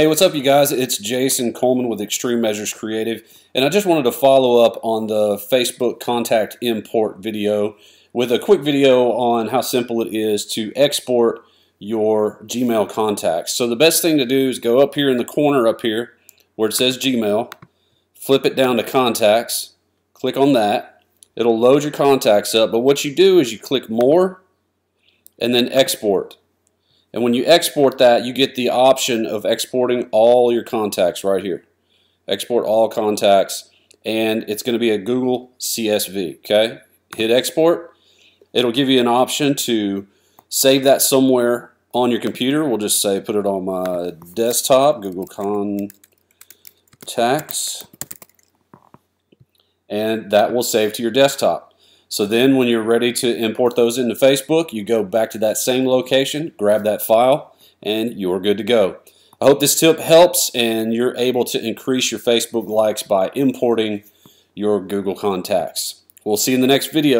Hey, what's up, you guys? It's Jason Coleman with Extreme Measures Creative, and I just wanted to follow up on the Facebook contact import video with a quick video on how simple it is to export your Gmail contacts. So the best thing to do is go up here in the corner up here where it says Gmail, flip it down to contacts, click on that. It'll load your contacts up, but what you do is you click more and then export. And when you export that, you get the option of exporting all your contacts right here. Export all contacts, and it's going to be a Google CSV, okay? Hit export. It'll give you an option to save that somewhere on your computer. We'll just say put it on my desktop, Google Contacts, and that will save to your desktop. So then when you're ready to import those into Facebook, you go back to that same location, grab that file, and you're good to go. I hope this tip helps and you're able to increase your Facebook likes by importing your Google contacts. We'll see you in the next video.